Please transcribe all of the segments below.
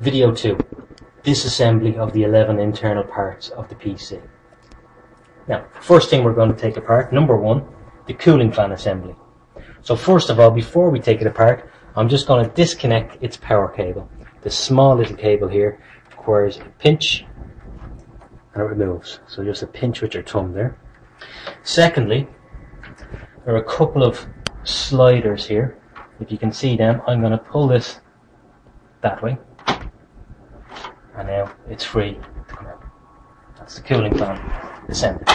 Video 2. Disassembly of the 11 internal parts of the PC. Now, first thing we're going to take apart, number one, the cooling fan assembly. So first of all, before we take it apart, I'm just going to disconnect its power cable. The small little cable here requires a pinch and it removes. So just a pinch with your thumb there. Secondly, there are a couple of sliders here. If you can see them, I'm going to pull this that way. It's free to come out. That's the cooling fan assembly.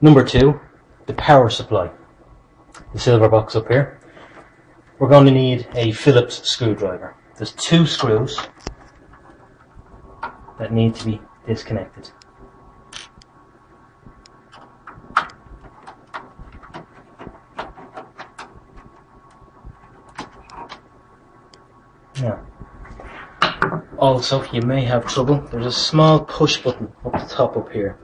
Number two, the power supply. The silver box up here. We're going to need a Phillips screwdriver. There's two screws that need to be disconnected. Now, Oh, also you may have trouble. There's a small push button up the top up here.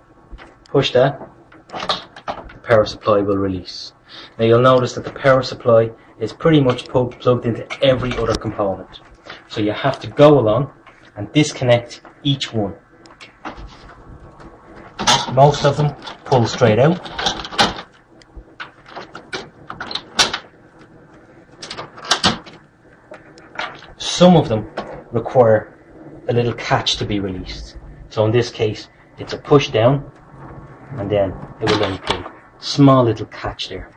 Push that, the power supply will release. Now you'll notice that the power supply is pretty much plugged into every other component. So you have to go along and disconnect each one. Most of them pull straight out. Some of them require a little catch to be released. So in this case, it's a push down and then it will pull. Small little catch there.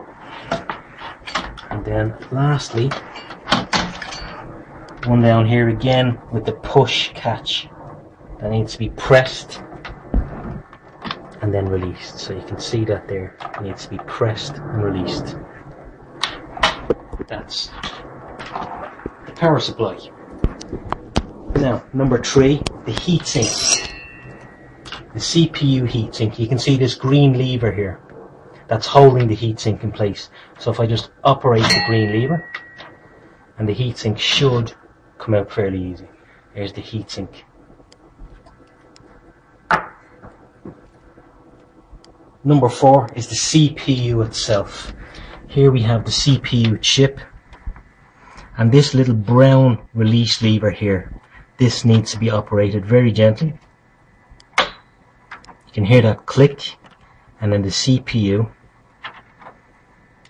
And then lastly, one down here again with the push catch that needs to be pressed and then released. So you can see that there needs to be pressed and released. That's the power supply. Now, number three, the heatsink. The CPU heatsink. You can see this green lever here that's holding the heatsink in place. So if I just operate the green lever, and the heatsink should come out fairly easy. There's the heatsink. Number four is the CPU itself. Here we have the CPU chip and this little brown release lever here. This needs to be operated very gently. You can hear that click and then the CPU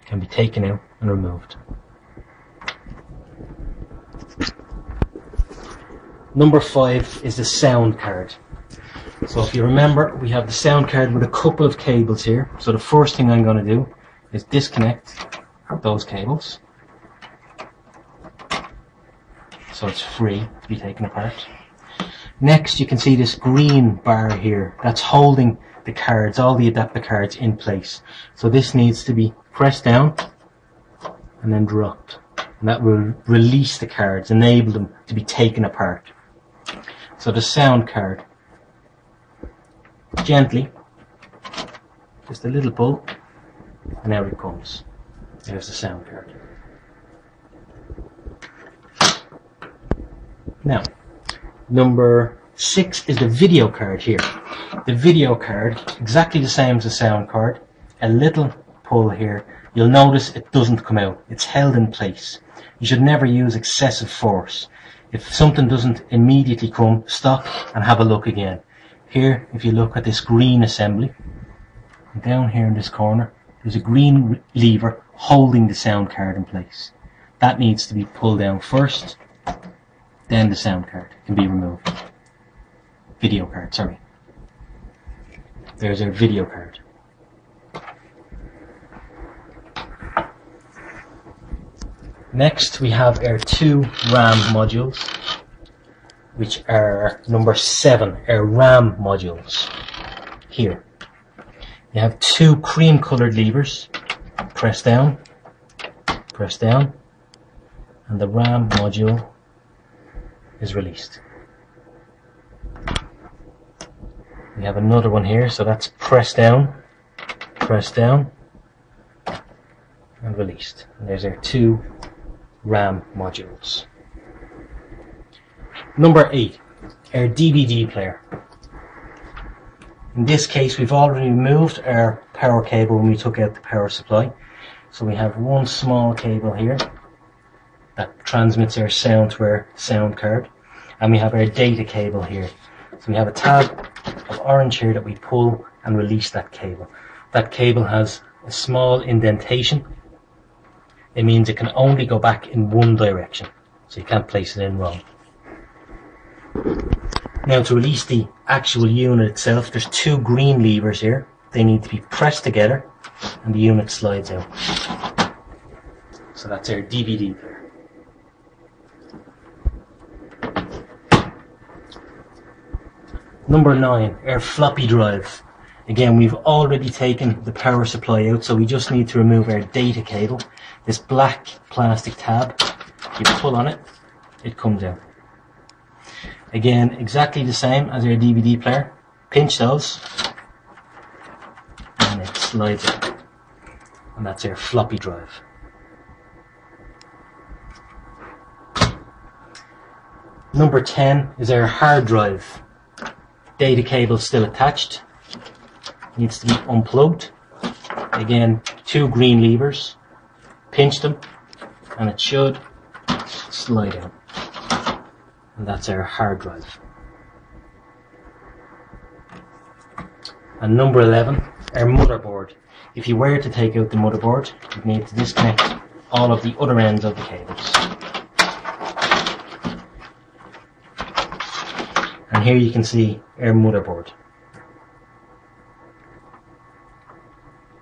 can be taken out and removed. Number five is the sound card. So if you remember, we have the sound card with a couple of cables here. So the first thing I'm going to do is disconnect those cables. So it's free to be taken apart. Next, you can see this green bar here. That's holding the cards, all the adapter cards in place. So this needs to be pressed down and then dropped. And that will release the cards, enable them to be taken apart. So the sound card, gently, just a little pull, and out it comes. There's the sound card. Now, number six is the video card here. The video card, exactly the same as the sound card, a little pull here. You'll notice it doesn't come out. It's held in place. You should never use excessive force. If something doesn't immediately come, stop and have a look again. Here, if you look at this green assembly, down here in this corner, there's a green lever holding the sound card in place. That needs to be pulled down first, then the sound card can be removed. Video card, sorry. There's our video card. Next, we have our two RAM modules, which are number seven, our RAM modules. Here. You have two cream colored levers. Press down, press down, and the RAM module is released. We have another one here, so that's press down, press down, and released. And there's our two RAM modules. Number 8, our DVD player. In this case, we've already removed our power cable when we took out the power supply. So we have one small cable here, that transmits our sound to our sound card. And we have our data cable here. So we have a tab of orange here that we pull and release that cable. That cable has a small indentation. It means it can only go back in one direction. So you can't place it in wrong. Now to release the actual unit itself, there's two green levers here. They need to be pressed together and the unit slides out. So that's our DVD player. Number nine, our floppy drive. Again, we've already taken the power supply out, so we just need to remove our data cable. This black plastic tab, you pull on it, it comes out. Again, exactly the same as our DVD player. Pinch those, and it slides out. And that's our floppy drive. Number 10 is our hard drive. Data cable still attached. Needs to be unplugged. Again, two green levers. Pinch them and it should slide out. And that's our hard drive. And number 11, our motherboard. If you were to take out the motherboard, you'd need to disconnect all of the other ends of the cables. Here you can see our motherboard.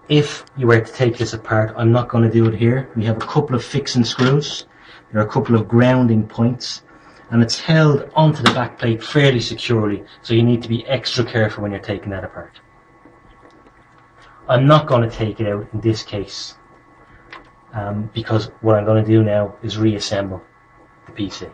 If you were to take this apart, I'm not going to do it here. We have a couple of fixing screws. There are a couple of grounding points and it's held onto the back plate fairly securely so you need to be extra careful when you're taking that apart. I'm not going to take it out in this case um, because what I'm going to do now is reassemble the PC.